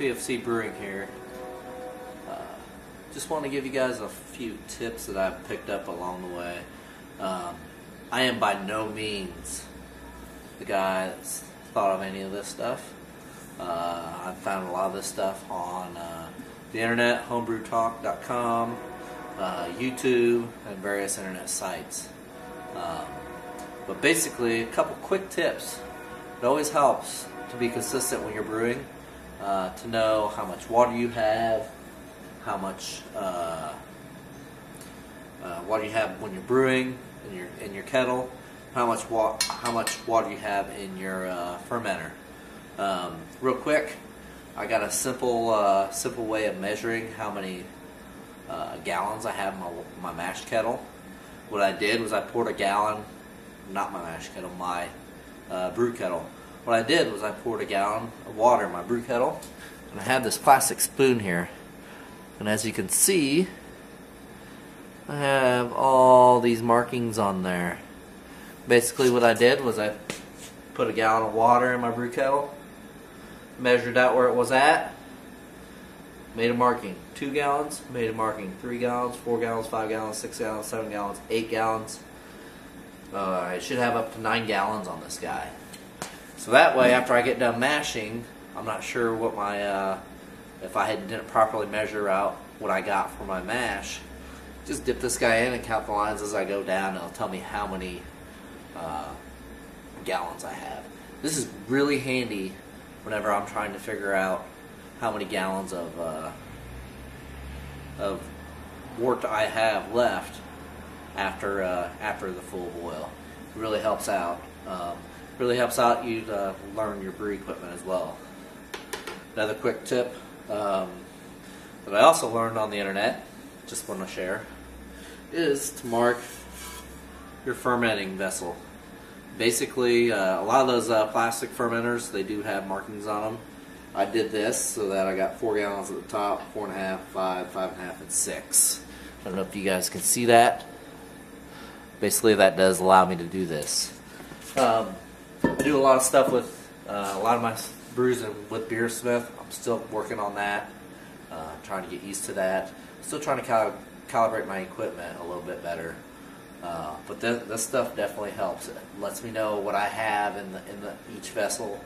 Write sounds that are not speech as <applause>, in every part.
PFC Brewing here. Uh, just want to give you guys a few tips that I've picked up along the way. Um, I am by no means the guy that's thought of any of this stuff. Uh, I've found a lot of this stuff on uh, the internet, homebrewtalk.com, uh, YouTube, and various internet sites. Um, but basically, a couple quick tips. It always helps to be consistent when you're brewing, uh, to know how much water you have, how much uh, uh, water you have when you're brewing in your in your kettle, how much how much water you have in your uh, fermenter. Um, real quick, I got a simple uh, simple way of measuring how many gallons I have in my my mash kettle. What I did was I poured a gallon, not my mash kettle, my brew kettle. What I did was I poured a gallon of water in my brew kettle, and I had this plastic spoon here. And as you can see, I have all these markings on there. Basically, what I did was I put a gallon of water in my brew kettle, measured out where it was at, made a marking. Two gallons, made a marking. Three gallons, four gallons, five gallons, six gallons, seven gallons, eight gallons. Uh, I should have up to nine gallons on this guy. So that way, after I get done mashing, I'm not sure what my uh, if I had, didn't properly measure out what I got for my mash. Just dip this guy in and count the lines as I go down. It'll tell me how many uh, gallons I have. This is really handy whenever I'm trying to figure out how many gallons of uh, of wort I have left after uh, after the full boil. It really helps out. Um, really helps out you to learn your brew equipment as well. Another quick tip um, that I also learned on the internet, just want to share, is to mark your fermenting vessel. Basically, uh, a lot of those uh, plastic fermenters, they do have markings on them. I did this so that I got four gallons at the top, four and a half, five, five and a half, and six. I don't know if you guys can see that. Basically, that does allow me to do this. Um, I do a lot of stuff with uh, a lot of my brews with Beersmith. I'm still working on that, uh, trying to get used to that. Still trying to cal- calibrate my equipment a little bit better. Uh, but this, this stuff definitely helps. It lets me know what I have in the in the each vessel,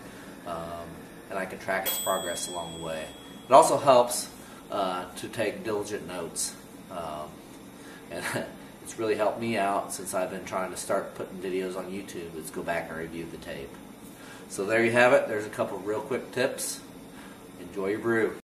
um, and I can track its progress along the way. It also helps uh, to take diligent notes, um, <laughs> and it's really helped me out since I've been trying to start putting videos on YouTube. Is go back and review the tape. So there you have it. There's a couple real quick tips. Enjoy your brew.